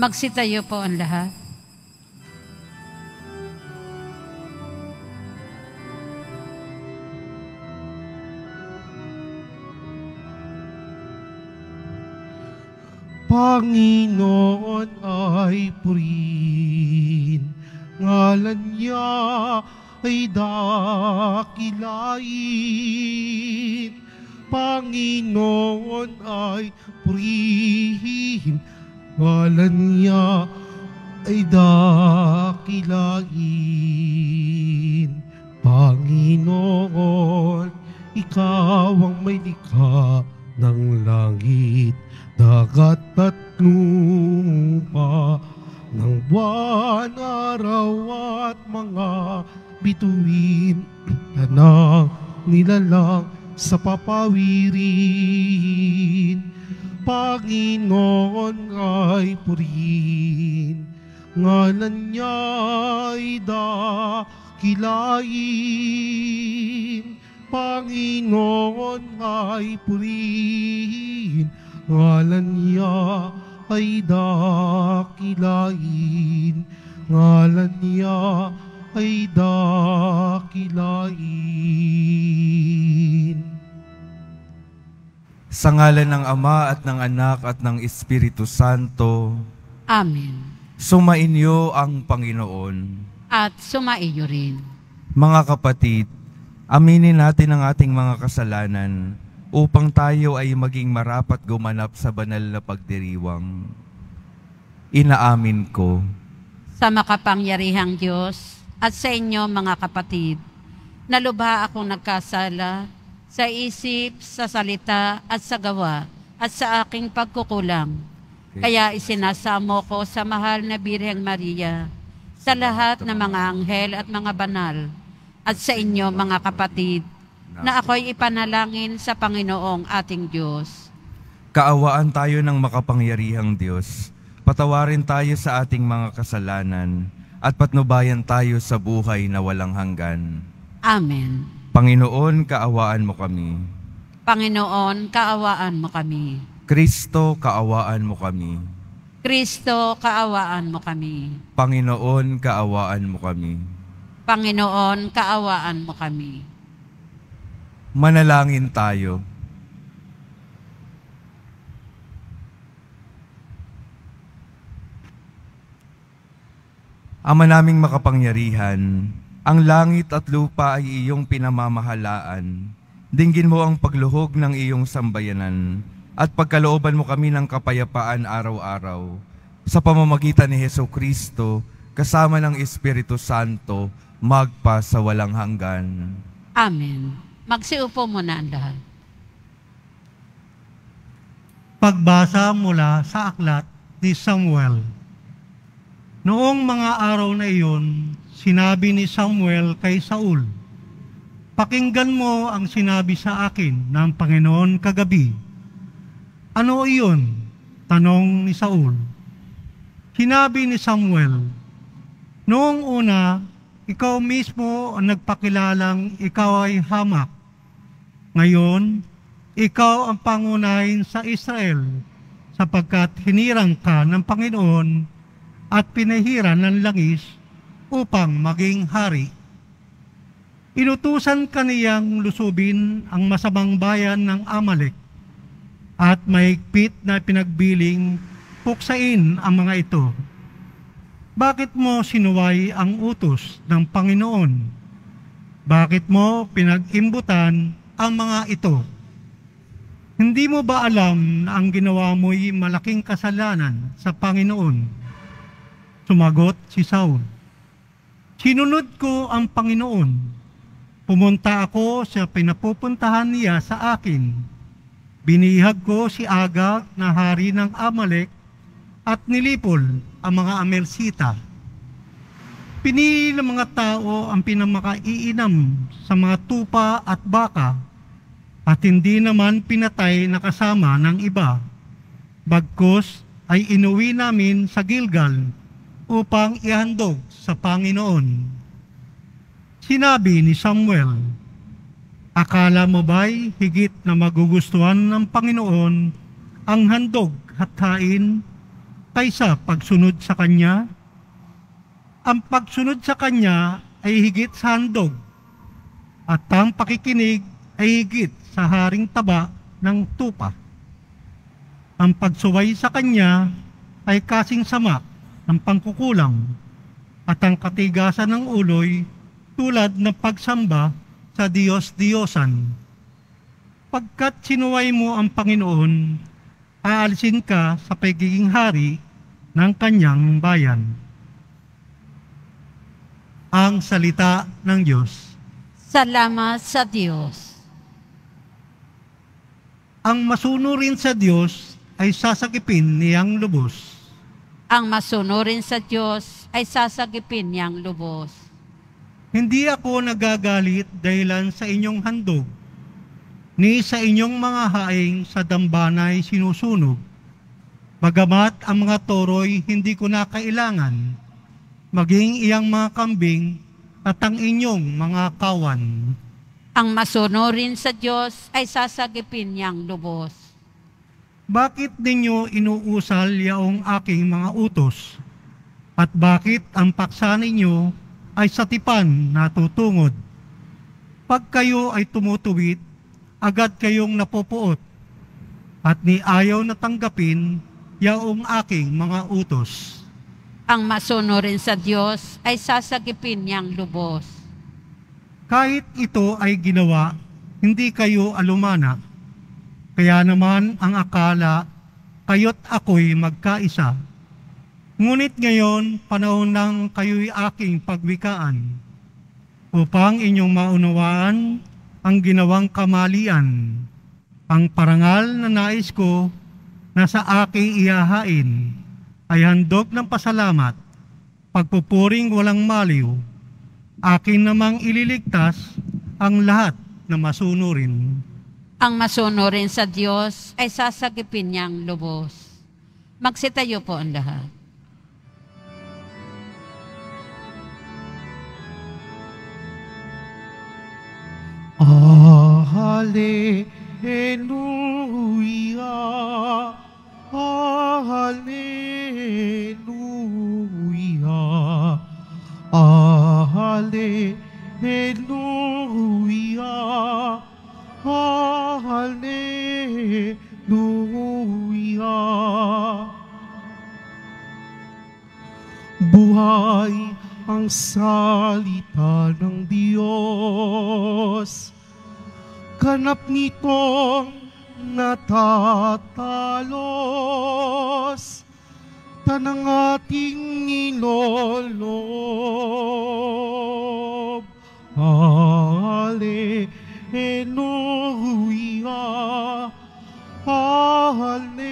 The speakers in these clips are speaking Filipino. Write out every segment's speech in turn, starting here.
Magsitayo po ang lahat. Panginoon ay purin, ngalan niya ay dakilain. Panginoon ay purihin, ngalan niya ay dakilain. Panginoon, ikaw ang may likha ng langit, dagat at lupa, ng buwan, araw at mga bituin, tanang nilalang sa papawirin. Panginoon ay purin, ngalan niya ay dakilain. Panginoon ay purin, ngalan niya ay dakilain. Ngalan niya ay dakilain. Sa ngalan ng Ama at ng Anak at ng Espiritu Santo, Amen. sumainyo ang Panginoon. At sumaiyo rin. Mga kapatid, aminin natin ang ating mga kasalanan upang tayo ay maging marapat gumanap sa banal na pagdiriwang. Inaamin ko Sa makapangyarihang Diyos at sa inyo mga kapatid, nalubha akong nagkasala sa isip, sa salita at sa gawa at sa aking pagkukulang. Kaya isinasamo ko sa mahal na Birheng Maria, sa lahat ng mga anghel at mga banal, at sa inyo mga kapatid, na ako'y ipanalangin sa Panginoong ating Diyos. Kaawaan tayo ng makapangyarihang Diyos. Patawarin tayo sa ating mga kasalanan at patnubayan tayo sa buhay na walang hanggan. Amen. Panginoon, kaawaan mo kami. Panginoon, kaawaan mo kami. Kristo, kaawaan mo kami. Kristo, kaawaan mo kami. Panginoon, kaawaan mo kami. Panginoon, kaawaan mo kami. Manalangin tayo. Ama naming makapangyarihan, ang langit at lupa ay iyong pinamamahalaan. Dinggin mo ang pagluhog ng iyong sambayanan at pagkalooban mo kami ng kapayapaan araw-araw. Sa pamamagitan ni Heso Kristo, kasama ng Espiritu Santo, magpa sa walang hanggan. Amen. Magsiupo muna ang lahat. Pagbasa mula sa aklat ni Samuel. Noong mga araw na iyon, sinabi ni Samuel kay Saul, Pakinggan mo ang sinabi sa akin ng Panginoon kagabi. Ano iyon? Tanong ni Saul. Sinabi ni Samuel, Noong una, ikaw mismo ang nagpakilalang ikaw ay hamak. Ngayon, ikaw ang pangunahin sa Israel sapagkat hinirang ka ng Panginoon at pinahiran ng langis upang maging hari. Inutusan kaniyang lusubin ang masamang bayan ng Amalek at mahigpit na pinagbiling puksain ang mga ito. Bakit mo sinuway ang utos ng Panginoon? Bakit mo pinag-imbutan ang mga ito? Hindi mo ba alam na ang ginawa mo'y malaking kasalanan sa Panginoon? Sumagot si Saul. Sinunod ko ang Panginoon. Pumunta ako sa pinapupuntahan niya sa akin. Binihag ko si Agag na hari ng Amalek at nilipol ang mga Amelsita. Pinili ng mga tao ang pinamakaiinam sa mga tupa at baka at hindi naman pinatay na kasama ng iba. Bagkos ay inuwi namin sa Gilgal upang ihandog sa Panginoon. Sinabi ni Samuel, Akala mo ba'y higit na magugustuhan ng Panginoon ang handog at hain kaysa pagsunod sa Kanya? Ang pagsunod sa Kanya ay higit sa handog at ang pakikinig ay higit sa haring taba ng tupa. Ang pagsuway sa Kanya ay kasing sama ng pangkukulang at ang katigasan ng uloy tulad ng pagsamba sa Diyos-Diyosan. Pagkat sinuway mo ang Panginoon, aalisin ka sa pagiging hari ng kanyang bayan. Ang salita ng Diyos. Salamat sa Diyos. Ang masunurin sa Diyos ay sasakipin niyang lubos. Ang masunurin sa Diyos ay sasagipin niyang lubos. Hindi ako nagagalit dahilan sa inyong handog, ni sa inyong mga haing sa dambanay sinusunog. Bagamat ang mga toro'y hindi ko na kailangan, maging iyang mga kambing at ang inyong mga kawan. Ang masunurin sa Diyos ay sasagipin niyang lubos. Bakit ninyo inuusal yaong aking mga utos? At bakit ang paksa ninyo ay sa tipan natutungod? Pag kayo ay tumutuwid, agad kayong napopuot. At ni ayaw na tanggapin yaong aking mga utos. Ang masunurin sa Diyos ay sasagipin niyang lubos. Kahit ito ay ginawa, hindi kayo alumana. Kaya naman ang akala, kayo't ako'y magkaisa. Ngunit ngayon, panahon ng kayo'y aking pagwikaan, upang inyong maunawaan ang ginawang kamalian, ang parangal na nais ko na sa aking iyahain ay handog ng pasalamat, pagpupuring walang maliw, akin namang ililigtas ang lahat na masunurin. Ang masunurin sa Diyos ay sasagipin niyang lubos. Magsitayo po ang lahat. Ah, Hallelujah. Ah, Hallelujah. Ah, Hallelujah. Ah, Hallelujah. Buhay ang salita ng Diyos. Ganap nitong natatalos. Tanang ating nilolob. Hallelujah. Hallelujah. Hallelujah.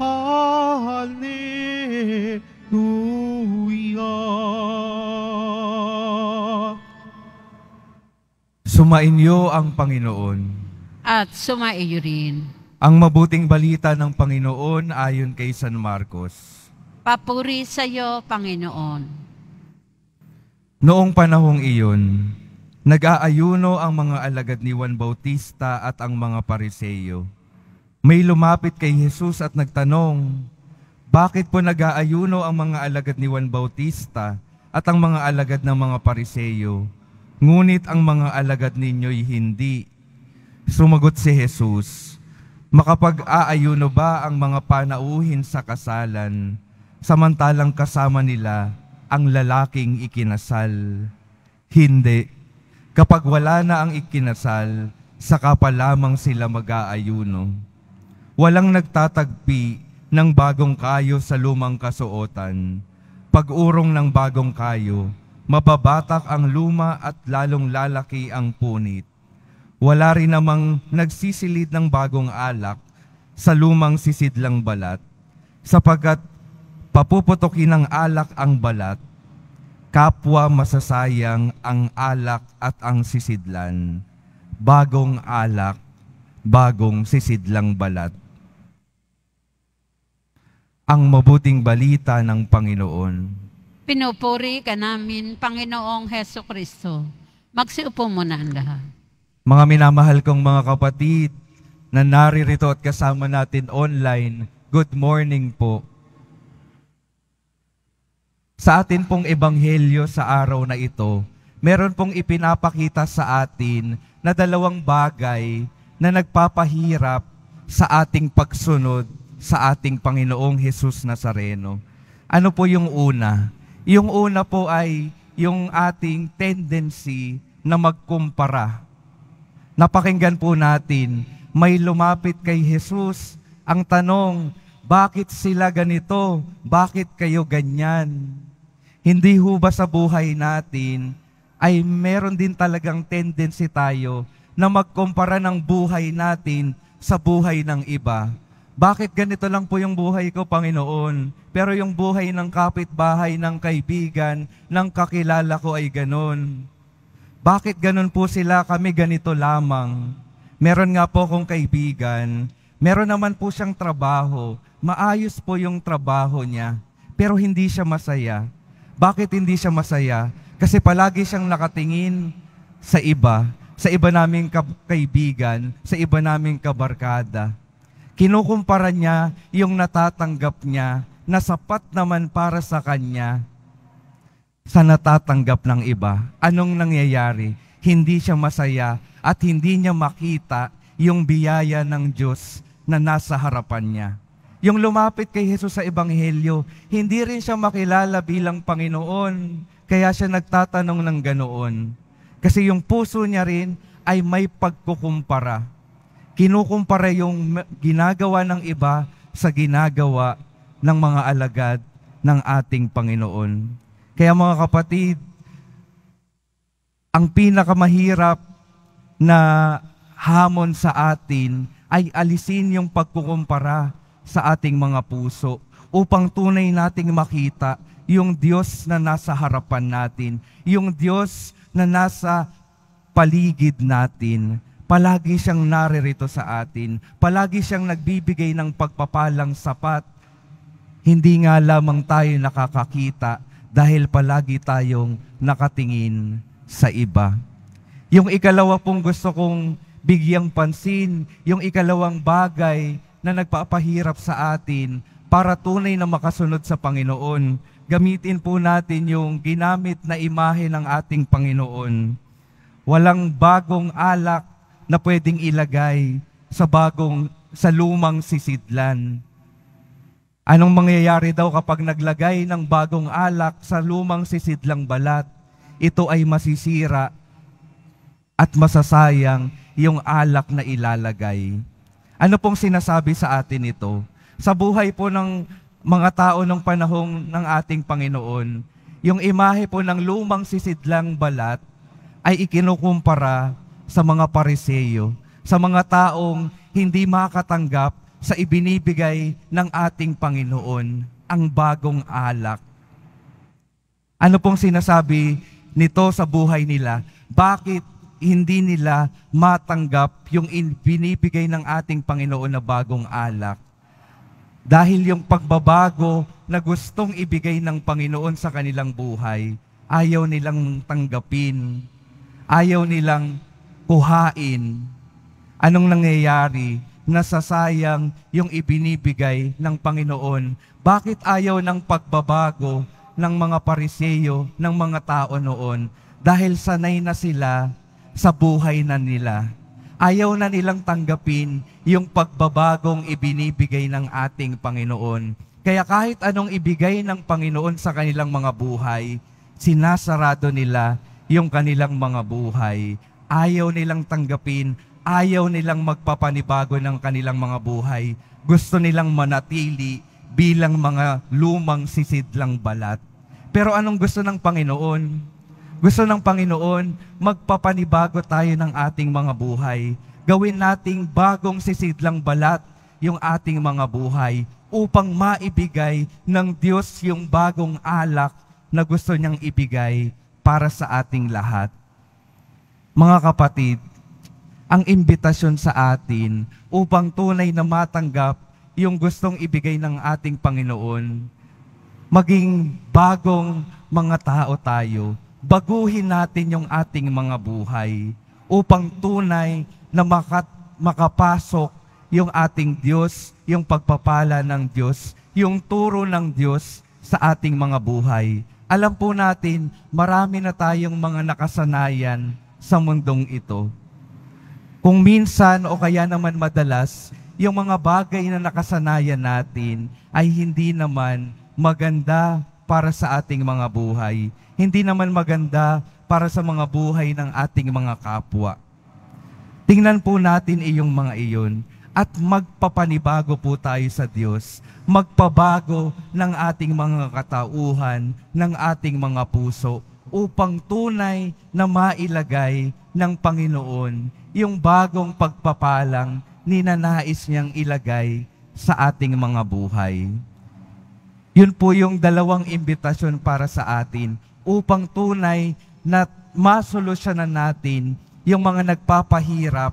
Hallelujah. Sumainyo ang Panginoon. At sumaiyo rin. Ang mabuting balita ng Panginoon ayon kay San Marcos. Papuri sa iyo, Panginoon. Noong panahong iyon, nag-aayuno ang mga alagad ni Juan Bautista at ang mga pariseyo. May lumapit kay Jesus at nagtanong, Bakit po nag-aayuno ang mga alagad ni Juan Bautista at ang mga alagad ng mga pariseyo, ngunit ang mga alagad ninyo'y hindi? Sumagot si Jesus, Makapag-aayuno ba ang mga panauhin sa kasalan, samantalang kasama nila ang lalaking ikinasal? Hindi. Kapag wala na ang ikinasal, saka pa lamang sila mag-aayuno. Walang nagtatagpi ng bagong kayo sa lumang kasuotan. Pag-urong ng bagong kayo, mababatak ang luma at lalong lalaki ang punit. Wala rin namang nagsisilid ng bagong alak sa lumang sisidlang balat, sapagkat papuputokin ng alak ang balat, kapwa masasayang ang alak at ang sisidlan. Bagong alak, bagong sisidlang balat. Ang mabuting balita ng Panginoon. Pinupuri ka namin, Panginoong Heso Kristo. Magsiupo muna ang lahat. Mga minamahal kong mga kapatid na naririto at kasama natin online, good morning po. Sa atin pong ebanghelyo sa araw na ito, meron pong ipinapakita sa atin na dalawang bagay na nagpapahirap sa ating pagsunod sa ating Panginoong Hesus Nazareno. Ano po yung una? Yung una po ay yung ating tendency na magkumpara. Napakinggan po natin, may lumapit kay Jesus. Ang tanong, bakit sila ganito? Bakit kayo ganyan? Hindi ho ba sa buhay natin ay meron din talagang tendency tayo na magkumpara ng buhay natin sa buhay ng iba. Bakit ganito lang po yung buhay ko, Panginoon? Pero yung buhay ng kapitbahay, ng kaibigan, ng kakilala ko ay ganon. Bakit ganon po sila, kami ganito lamang? Meron nga po akong kaibigan, meron naman po siyang trabaho, maayos po yung trabaho niya, pero hindi siya masaya. Bakit hindi siya masaya? Kasi palagi siyang nakatingin sa iba, sa iba naming kaibigan, sa iba naming kabarkada. Kinukumpara niya yung natatanggap niya na sapat naman para sa kanya sa natatanggap ng iba. Anong nangyayari? Hindi siya masaya at hindi niya makita yung biyaya ng Diyos na nasa harapan niya. Yung lumapit kay Jesus sa Ebanghelyo, hindi rin siya makilala bilang Panginoon. Kaya siya nagtatanong ng ganoon. Kasi yung puso niya rin ay may pagkukumpara. Kinukumpara yung ginagawa ng iba sa ginagawa ng mga alagad ng ating Panginoon. Kaya mga kapatid, ang pinakamahirap na hamon sa atin ay alisin yung pagkukumpara sa ating mga puso upang tunay nating makita yung Diyos na nasa harapan natin, yung Diyos na nasa paligid natin. Palagi siyang naririto sa atin. Palagi siyang nagbibigay ng pagpapalang sapat. Hindi nga lamang tayo nakakakita dahil palagi tayong nakatingin sa iba. Yung ikalawa pong gusto kong bigyang pansin, yung ikalawang bagay na nagpapahirap sa atin para tunay na makasunod sa Panginoon. Gamitin po natin yung ginamit na imahe ng ating Panginoon. Walang bagong alak na pwedeng ilagay sa bagong sa lumang sisidlan. Anong mangyayari daw kapag naglagay ng bagong alak sa lumang sisidlang balat? Ito ay masisira at masasayang yung alak na ilalagay. Ano pong sinasabi sa atin ito? Sa buhay po ng mga tao ng panahong ng ating Panginoon, yung imahe po ng lumang sisidlang balat ay ikinukumpara sa mga pariseyo, sa mga taong hindi makatanggap sa ibinibigay ng ating Panginoon, ang bagong alak. Ano pong sinasabi nito sa buhay nila? Bakit hindi nila matanggap yung binibigay ng ating Panginoon na bagong alak? Dahil yung pagbabago na gustong ibigay ng Panginoon sa kanilang buhay, ayaw nilang tanggapin ayaw nilang kuhain. Anong nangyayari? Nasasayang yung ibinibigay ng Panginoon. Bakit ayaw ng pagbabago ng mga pariseyo, ng mga tao noon? Dahil sanay na sila sa buhay na nila. Ayaw na nilang tanggapin yung pagbabagong ibinibigay ng ating Panginoon. Kaya kahit anong ibigay ng Panginoon sa kanilang mga buhay, sinasarado nila yung kanilang mga buhay. Ayaw nilang tanggapin, ayaw nilang magpapanibago ng kanilang mga buhay. Gusto nilang manatili bilang mga lumang sisidlang balat. Pero anong gusto ng Panginoon? Gusto ng Panginoon, magpapanibago tayo ng ating mga buhay. Gawin nating bagong sisidlang balat yung ating mga buhay upang maibigay ng Diyos yung bagong alak na gusto niyang ibigay para sa ating lahat. Mga kapatid, ang imbitasyon sa atin upang tunay na matanggap yung gustong ibigay ng ating Panginoon, maging bagong mga tao tayo, baguhin natin yung ating mga buhay upang tunay na makat, makapasok yung ating Diyos, yung pagpapala ng Diyos, yung turo ng Diyos sa ating mga buhay. Alam po natin, marami na tayong mga nakasanayan sa mundong ito. Kung minsan o kaya naman madalas, yung mga bagay na nakasanayan natin ay hindi naman maganda para sa ating mga buhay. Hindi naman maganda para sa mga buhay ng ating mga kapwa. Tingnan po natin iyong mga iyon at magpapanibago po tayo sa Diyos. Magpabago ng ating mga katauhan, ng ating mga puso upang tunay na mailagay ng Panginoon yung bagong pagpapalang ninanais niyang ilagay sa ating mga buhay. Yun po yung dalawang imbitasyon para sa atin upang tunay na masolusyonan natin yung mga nagpapahirap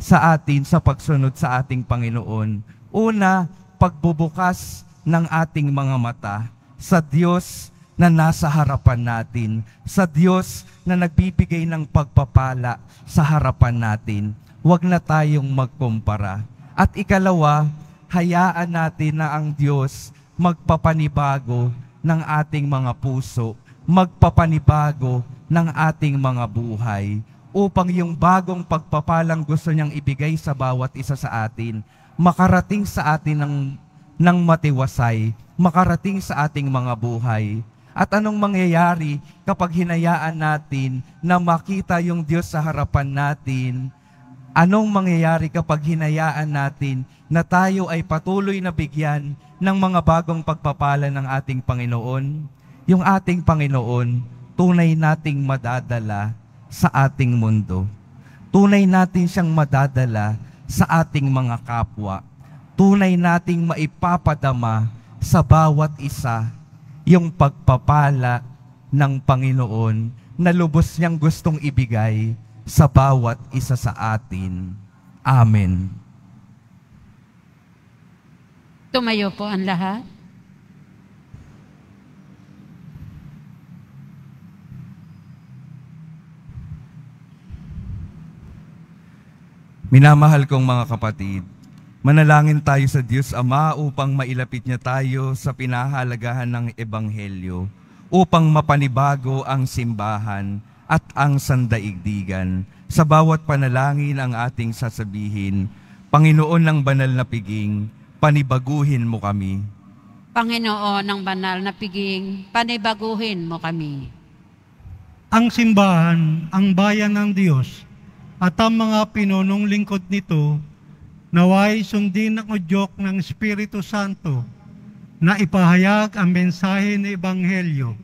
sa atin sa pagsunod sa ating Panginoon. Una, pagbubukas ng ating mga mata sa Diyos na nasa harapan natin, sa Diyos na nagbibigay ng pagpapala sa harapan natin. Huwag na tayong magkumpara. At ikalawa, hayaan natin na ang Diyos magpapanibago ng ating mga puso, magpapanibago ng ating mga buhay upang yung bagong pagpapalang gusto niyang ibigay sa bawat isa sa atin, makarating sa atin ng, ng matiwasay, makarating sa ating mga buhay. At anong mangyayari kapag hinayaan natin na makita yung Diyos sa harapan natin? Anong mangyayari kapag hinayaan natin na tayo ay patuloy na bigyan ng mga bagong pagpapala ng ating Panginoon? Yung ating Panginoon, tunay nating madadala sa ating mundo. Tunay natin siyang madadala sa ating mga kapwa. Tunay nating maipapadama sa bawat isa yung pagpapala ng Panginoon na lubos niyang gustong ibigay sa bawat isa sa atin. Amen. Tumayo po ang lahat. Minamahal kong mga kapatid, manalangin tayo sa Diyos Ama upang mailapit niya tayo sa pinahalagahan ng Ebanghelyo, upang mapanibago ang simbahan at ang sandaigdigan. Sa bawat panalangin ang ating sasabihin, Panginoon ng banal na piging, panibaguhin mo kami. Panginoon ng banal na piging, panibaguhin mo kami. Ang simbahan, ang bayan ng Diyos, at ang mga pinunong lingkod nito, naway sundin ang udyok ng Espiritu Santo na ipahayag ang mensahe ng Ebanghelyo.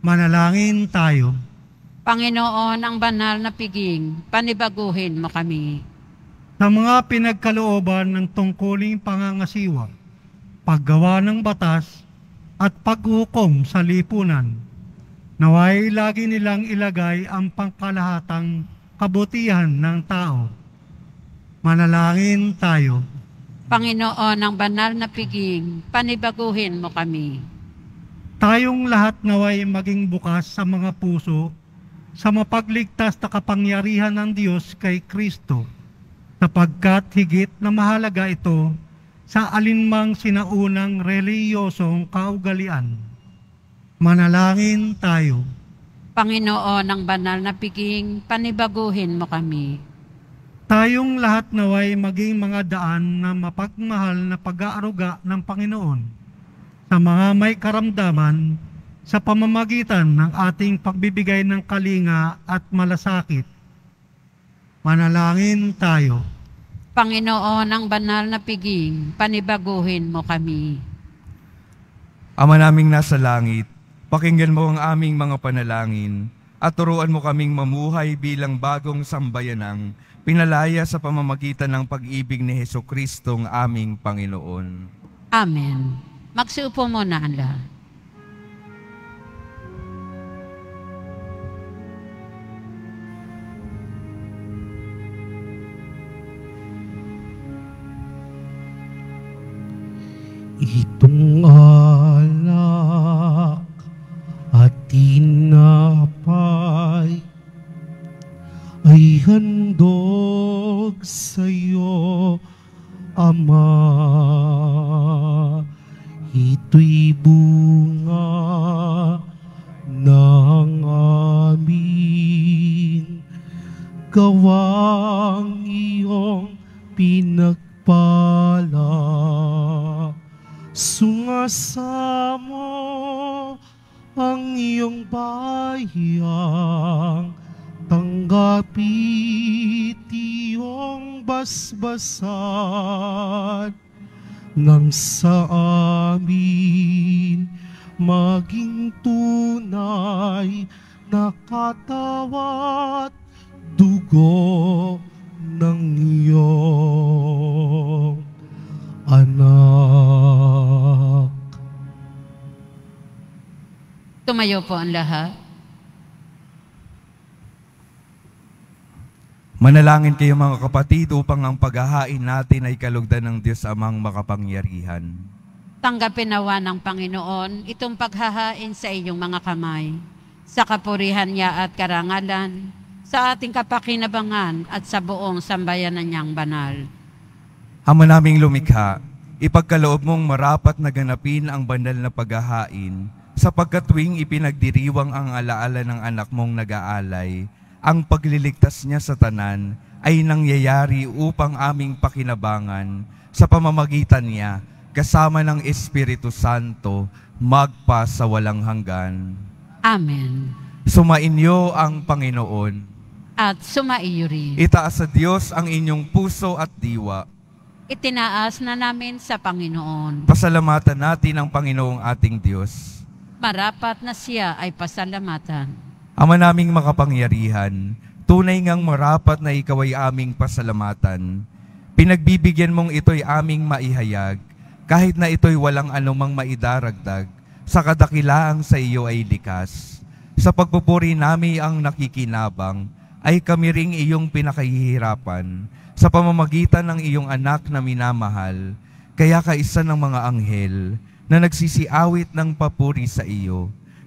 Manalangin tayo. Panginoon ang banal na piging, panibaguhin mo kami. Sa mga pinagkalooban ng tungkuling pangangasiwa, paggawa ng batas, at paghukom sa lipunan, naway lagi nilang ilagay ang pangkalahatang kabutihan ng tao. Manalangin tayo. Panginoon ang banal na piging, panibaguhin mo kami. Tayong lahat naway maging bukas sa mga puso sa mapagligtas na kapangyarihan ng Diyos kay Kristo, sapagkat higit na mahalaga ito sa alinmang sinaunang reliyosong kaugalian. Manalangin tayo. Panginoon ang banal na piging, panibaguhin mo kami. Tayong lahat naway maging mga daan na mapagmahal na pag-aaruga ng Panginoon sa mga may karamdaman sa pamamagitan ng ating pagbibigay ng kalinga at malasakit. Manalangin tayo. Panginoon ang banal na piging, panibaguhin mo kami. Ama naming nasa langit, pakinggan mo ang aming mga panalangin at turuan mo kaming mamuhay bilang bagong sambayanang pinalaya sa pamamagitan ng pag-ibig ni Heso Kristong aming Panginoon. Amen. Magsiupo muna ang lahat. Itong alak at tinapay ay handog sa'yo, Ama. Ito'y bunga ng amin gawang iyong pinagpala. Sungasamo ang iyong bayang tanggapit iyong basbasan nang sa amin maging tunay na katawat dugo ng iyong anak. Tumayo po ang lahat. Manalangin kayo mga kapatid upang ang paghahain natin ay kalugdan ng Diyos amang makapangyarihan. Tanggapin nawa ng Panginoon itong paghahain sa iyong mga kamay, sa kapurihan niya at karangalan, sa ating kapakinabangan at sa buong sambayanan niyang banal. Ama naming lumikha, ipagkaloob mong marapat na ganapin ang banal na paghahain sapagkat tuwing ipinagdiriwang ang alaala ng anak mong nag-aalay, ang pagliligtas niya sa tanan ay nangyayari upang aming pakinabangan sa pamamagitan niya kasama ng Espiritu Santo magpa sa walang hanggan. Amen. Sumainyo ang Panginoon. At sumaiyo rin. Itaas sa Diyos ang inyong puso at diwa. Itinaas na namin sa Panginoon. Pasalamatan natin ang Panginoong ating Diyos. Marapat na siya ay pasalamatan. Ama naming makapangyarihan, tunay ngang marapat na ikaw ay aming pasalamatan. Pinagbibigyan mong ito'y aming maihayag, kahit na ito'y walang anumang maidaragdag, sa kadakilaang sa iyo ay likas. Sa pagpupuri nami ang nakikinabang, ay kami ring iyong pinakahihirapan sa pamamagitan ng iyong anak na minamahal, kaya kaisa ng mga anghel na nagsisiawit ng papuri sa iyo,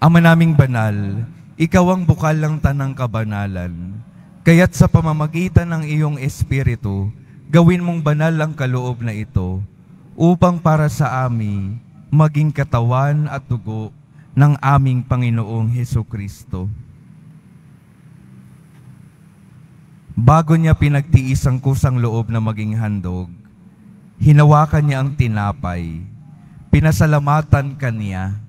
Ama naming banal, ikaw ang bukal ng tanang kabanalan. Kaya't sa pamamagitan ng iyong espiritu, gawin mong banal ang kaloob na ito, upang para sa amin maging katawan at dugo ng aming Panginoong Heso Kristo. Bago niya pinagtiis ang kusang loob na maging handog, hinawakan niya ang tinapay, pinasalamatan kaniya,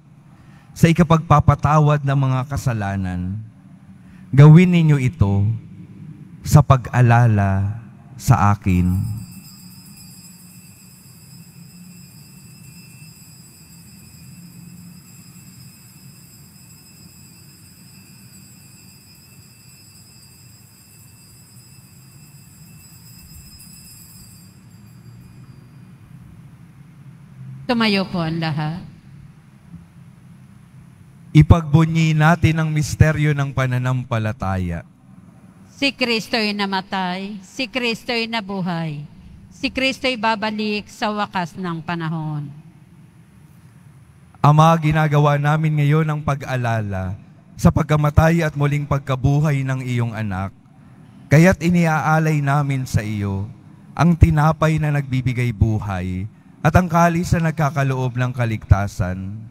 sa ikapagpapatawad ng mga kasalanan. Gawin ninyo ito sa pag-alala sa akin. Tumayo po ang lahat. Ipagbunyi natin ang misteryo ng pananampalataya. Si Kristo'y namatay, si Kristo'y nabuhay, si Kristo'y babalik sa wakas ng panahon. Ama, ginagawa namin ngayon ang pag-alala sa pagkamatay at muling pagkabuhay ng iyong anak. Kaya't iniaalay namin sa iyo ang tinapay na nagbibigay buhay at ang kalis na nagkakaloob ng kaligtasan.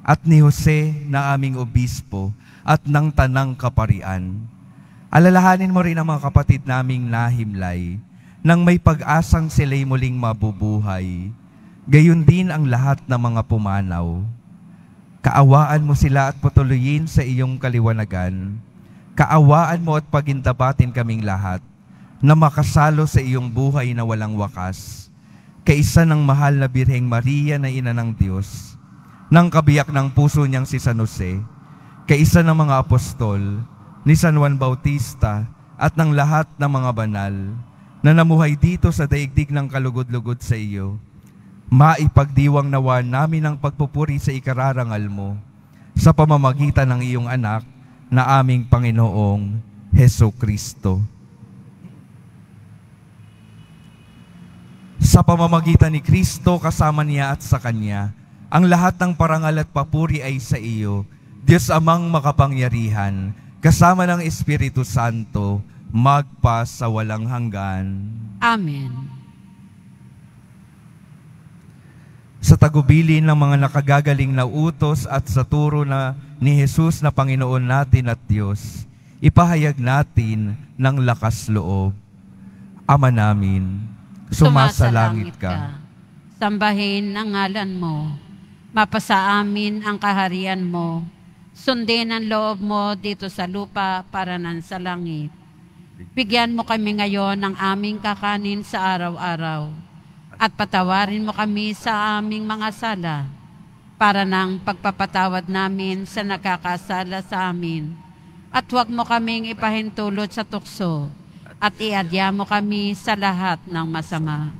at ni Jose na aming Obispo at ng Tanang Kaparian. Alalahanin mo rin ang mga kapatid naming nahimlay nang may pag-asang sila'y muling mabubuhay. Gayon din ang lahat ng mga pumanaw. Kaawaan mo sila at patuloyin sa iyong kaliwanagan. Kaawaan mo at pagintabatin kaming lahat na makasalo sa iyong buhay na walang wakas. Kaisa ng mahal na Birheng Maria na ina ng Diyos, ng kabiyak ng puso niyang si San Jose, kaisa ng mga apostol, ni San Juan Bautista, at ng lahat ng mga banal na namuhay dito sa daigdig ng kalugod-lugod sa iyo maipagdiwang nawa namin ang pagpupuri sa ikararangal mo sa pamamagitan ng iyong anak na aming Panginoong Heso Kristo. Sa pamamagitan ni Kristo kasama niya at sa Kanya, ang lahat ng parangal at papuri ay sa iyo, Diyos amang makapangyarihan, kasama ng Espiritu Santo, magpa sa walang hanggan. Amen. sa tagubilin ng mga nakagagaling na utos at sa turo na ni Jesus na Panginoon natin at Diyos, ipahayag natin ng lakas loob. Ama namin, sumasalangit ka. Sambahin ang ngalan mo. Mapasa amin ang kaharian mo. Sundin ang loob mo dito sa lupa para nan sa langit. Bigyan mo kami ngayon ng aming kakanin sa araw-araw at patawarin mo kami sa aming mga sala para ng pagpapatawad namin sa nakakasala sa amin. At huwag mo kaming ipahintulot sa tukso at iadya mo kami sa lahat ng masama.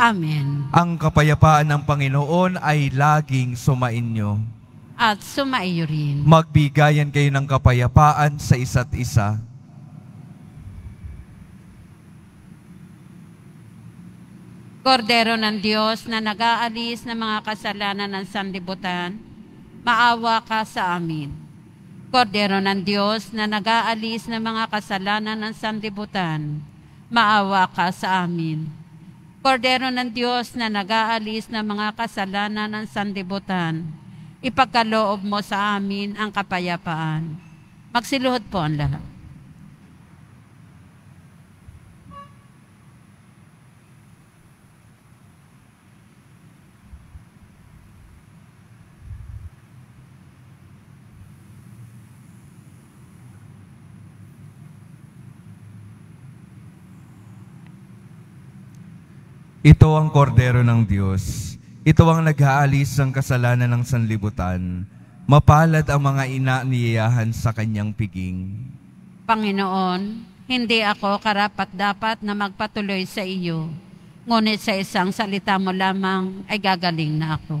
Amen. Ang kapayapaan ng Panginoon ay laging sumainyo. At sumaiyo rin. Magbigayan kayo ng kapayapaan sa isa't isa. Kordero ng Diyos na nag-aalis ng mga kasalanan ng sanlibutan, maawa ka sa amin. Kordero ng Diyos na nag-aalis ng mga kasalanan ng sanlibutan, maawa ka sa amin. Kordero ng Diyos na nag-aalis ng mga kasalanan ng sanlibutan, ipagkaloob mo sa amin ang kapayapaan. Magsiluhod po ang lahat. Ito ang kordero ng Diyos. Ito ang naghaalis ng kasalanan ng sanlibutan. Mapalad ang mga ina niyayahan sa kanyang piging. Panginoon, Hindi ako karapat-dapat na magpatuloy sa iyo. Ngunit sa isang salita mo lamang ay gagaling na ako.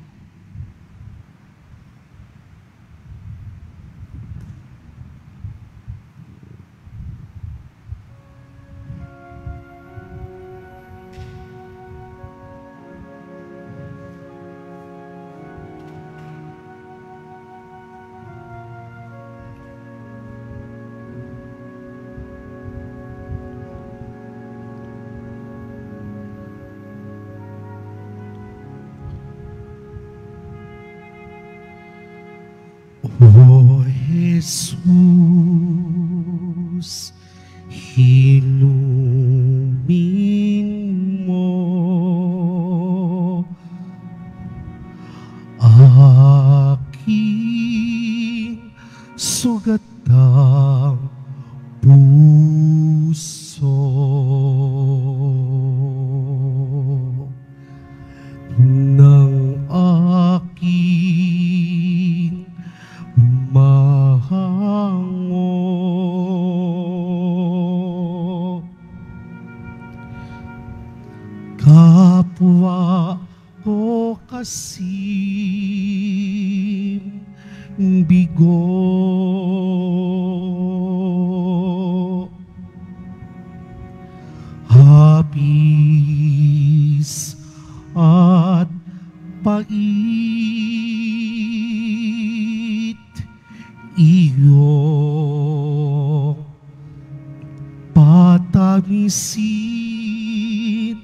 Patamisin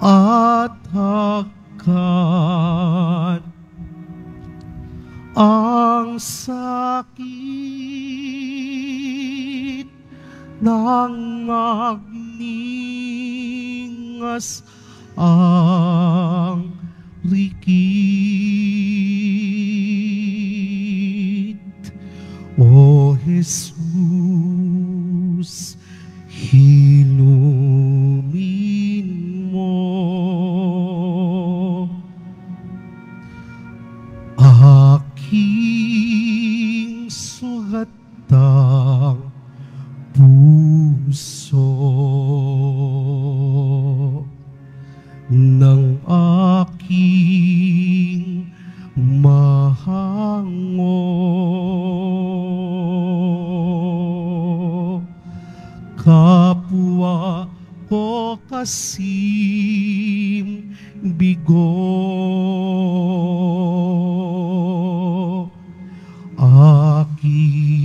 at hakan ang sakit ng agningas aking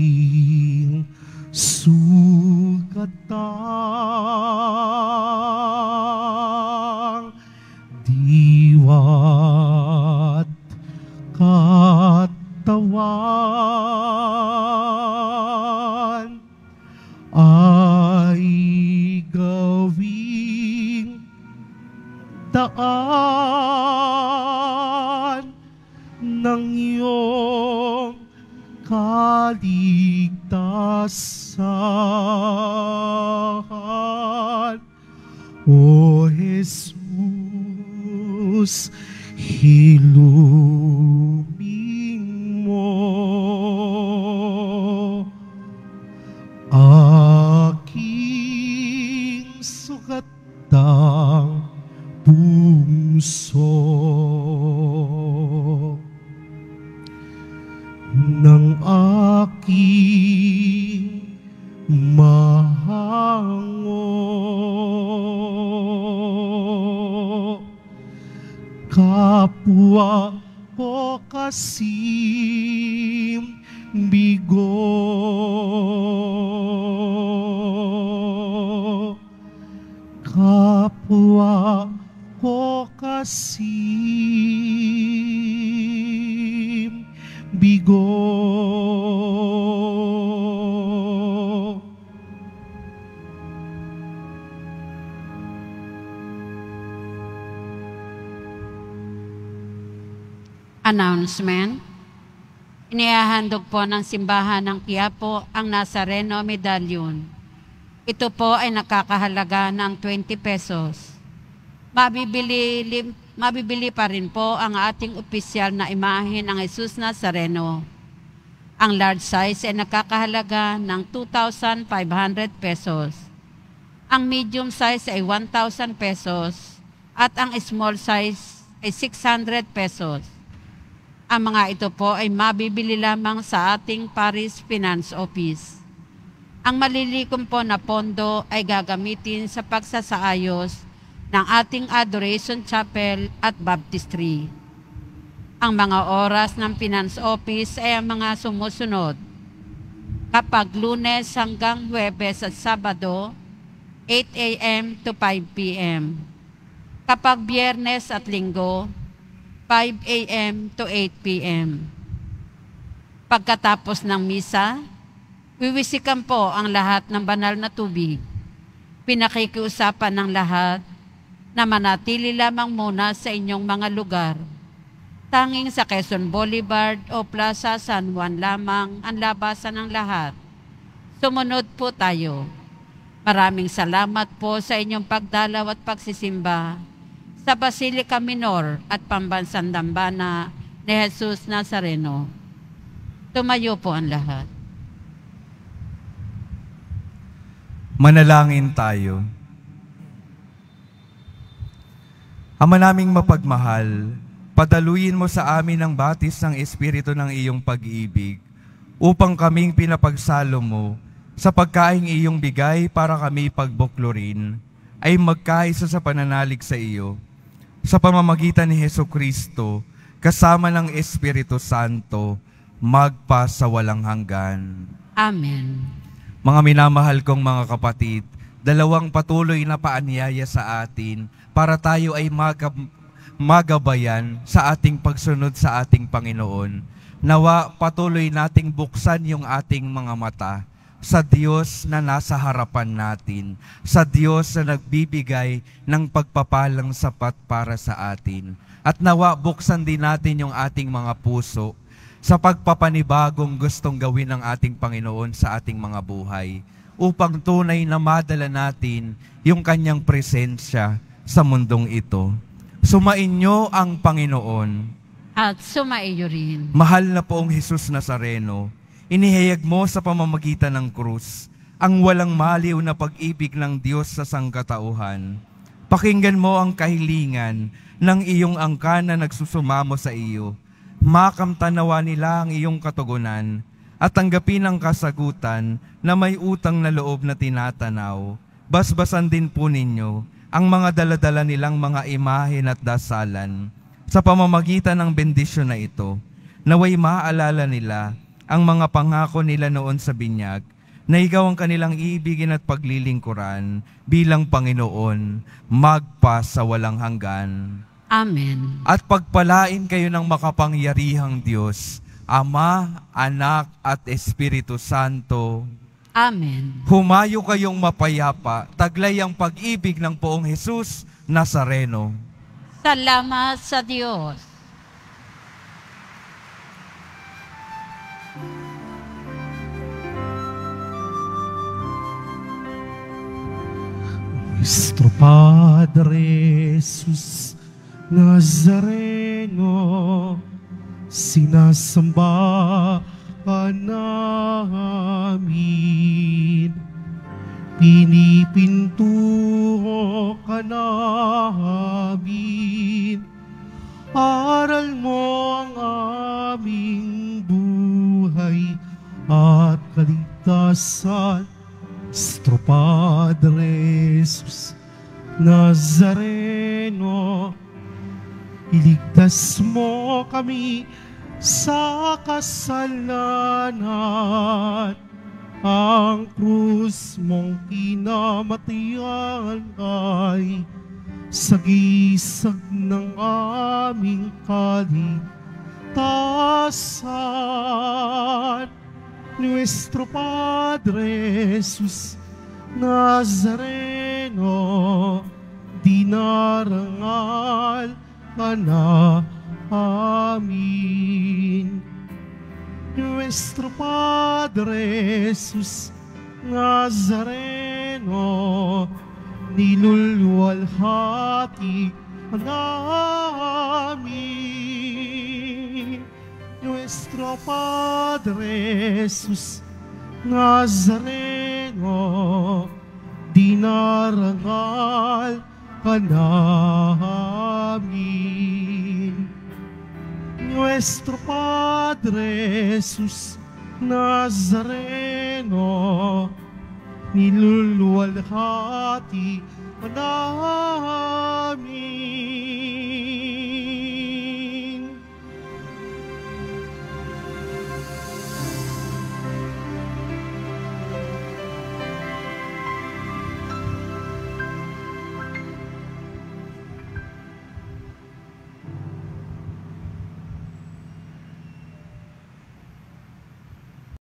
kapwa ko kasim bigo. Announcement. Inihahandog po ng simbahan ng Quiapo ang Nazareno Medallion. Ito po ay nakakahalaga ng 20 pesos. Mabibili, lim- mabibili pa rin po ang ating opisyal na imahe ng Jesus Nazareno. Ang large size ay nakakahalaga ng 2,500 pesos. Ang medium size ay 1,000 pesos at ang small size ay 600 pesos. Ang mga ito po ay mabibili lamang sa ating Paris Finance Office. Ang malilikom po na pondo ay gagamitin sa pagsasaayos ng ating Adoration Chapel at Baptistry. Ang mga oras ng Finance Office ay ang mga sumusunod. Kapag lunes hanggang huwebes at sabado, 8 a.m. to 5 p.m. Kapag biyernes at linggo, 5 a.m. to 8 p.m. Pagkatapos ng misa, wiwisikan po ang lahat ng banal na tubig. Pinakikiusapan ng lahat na manatili lamang muna sa inyong mga lugar. Tanging sa Quezon Boulevard o Plaza San Juan lamang ang labasan ng lahat. Sumunod po tayo. Maraming salamat po sa inyong pagdalaw at pagsisimba sa Basilica Minor at Pambansang Dambana ni Jesus Nazareno. Tumayo po ang lahat. Manalangin tayo. Ama naming mapagmahal, padaluyin mo sa amin ang batis ng Espiritu ng iyong pag-ibig upang kaming pinapagsalo mo sa pagkaing iyong bigay para kami pagbuklurin ay magkaisa sa pananalig sa iyo sa pamamagitan ni Heso Kristo kasama ng Espiritu Santo magpa sa walang hanggan. Amen. Mga minamahal kong mga kapatid, dalawang patuloy na paanyaya sa atin para tayo ay magab- magabayan sa ating pagsunod sa ating Panginoon. Nawa patuloy nating buksan yung ating mga mata sa Diyos na nasa harapan natin, sa Diyos na nagbibigay ng pagpapalang sapat para sa atin. At nawa buksan din natin yung ating mga puso sa pagpapanibagong gustong gawin ng ating Panginoon sa ating mga buhay upang tunay na madala natin yung kanyang presensya sa mundong ito. Sumainyo ang Panginoon. At sumaiyo rin. Mahal na poong Jesus Nazareno, inihayag mo sa pamamagitan ng krus ang walang maliw na pag-ibig ng Diyos sa sangkatauhan. Pakinggan mo ang kahilingan ng iyong angka na nagsusumamo sa iyo. Makamtanawa nila ang iyong katugunan at tanggapin ang kasagutan na may utang na loob na tinatanaw. Basbasan din po ninyo ang mga daladala nilang mga imahen at dasalan sa pamamagitan ng bendisyon na ito, naway maalala nila ang mga pangako nila noon sa binyag na ikaw ang kanilang ibigin at paglilingkuran bilang Panginoon magpa sa walang hanggan. Amen. At pagpalain kayo ng makapangyarihang Diyos, Ama, Anak at Espiritu Santo. Amen. Humayo kayong mapayapa, taglay ang pag-ibig ng poong Jesus Nazareno. Salamat sa Diyos. Nuestro Padre Jesus Nazareno, sinasamba ka namin. Pinipinto ka namin. Aral mo ang aming buhay at kaligtasan. Nuestro Padre Jesus Nazareno, iligtas mo kami sa kasalanan. Ang krus mong kinamatian ay sagisag ng aming kaligtasan. Nuestro Padre Jesus Nazareno, dinarangal ka na amin. Nuestro Padre Jesus Nazareno, nilulwalhati ka namin. Nuestro Padre Jesus Nazareno, dinarangal ka namin. Nuestro Padre Jesus Nazareno, nilulwalhati ka namin.